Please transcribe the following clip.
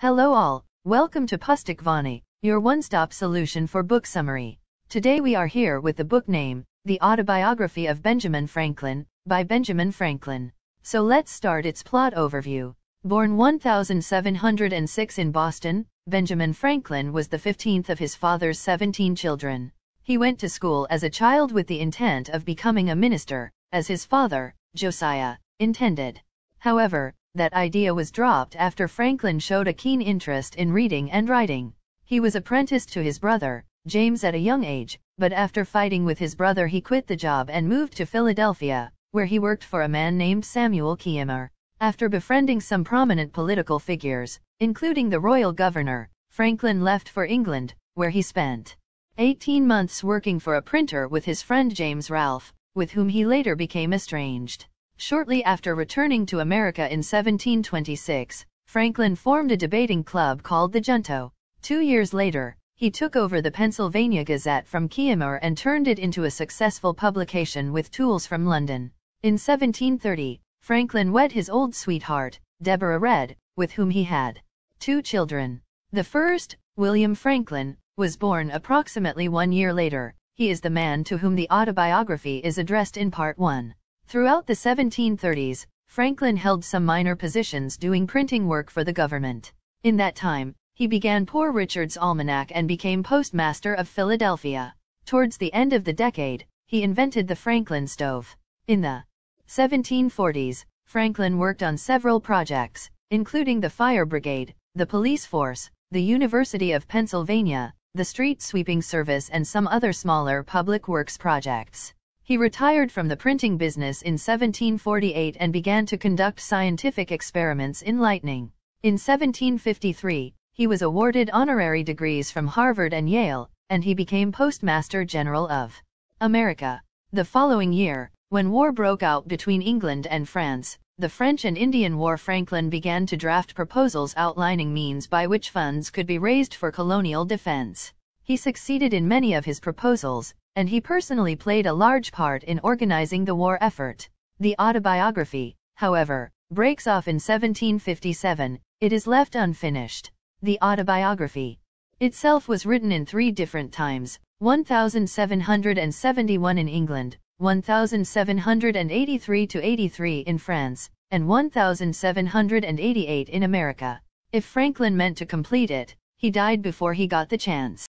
Hello all, welcome to PustakVani, your one-stop solution for book summary. Today we are here with the book name, The Autobiography of Benjamin Franklin, by Benjamin Franklin. So let's start its plot overview. Born 1706 in Boston, Benjamin Franklin was the 15th of his father's 17 children. He went to school as a child with the intent of becoming a minister, as his father, Josiah, intended. However, that idea was dropped after Franklin showed a keen interest in reading and writing. He was apprenticed to his brother, James at a young age, but after fighting with his brother he quit the job and moved to Philadelphia, where he worked for a man named Samuel Keimer. After befriending some prominent political figures, including the royal governor, Franklin left for England, where he spent 18 months working for a printer with his friend James Ralph, with whom he later became estranged. Shortly after returning to America in 1726, Franklin formed a debating club called the Junto. Two years later, he took over the Pennsylvania Gazette from Keimer and turned it into a successful publication with tools from London. In 1730, Franklin wed his old sweetheart, Deborah Read, with whom he had two children. The first, William Franklin, was born approximately one year later. He is the man to whom the autobiography is addressed in Part 1. Throughout the 1730s, Franklin held some minor positions doing printing work for the government. In that time, he began Poor Richard's Almanac and became postmaster of Philadelphia. Towards the end of the decade, he invented the Franklin stove. In the 1740s, Franklin worked on several projects, including the fire brigade, the police force, the University of Pennsylvania, the street sweeping service and some other smaller public works projects. He retired from the printing business in 1748 and began to conduct scientific experiments in lightning. In 1753, he was awarded honorary degrees from Harvard and Yale, and he became Postmaster General of America. The following year, when war broke out between England and France, the French and Indian War Franklin began to draft proposals outlining means by which funds could be raised for colonial defense. He succeeded in many of his proposals, and he personally played a large part in organizing the war effort. The autobiography, however, breaks off in 1757, it is left unfinished. The autobiography itself was written in three different times, 1771 in England, 1783 to 83 in France, and 1788 in America. If Franklin meant to complete it, he died before he got the chance.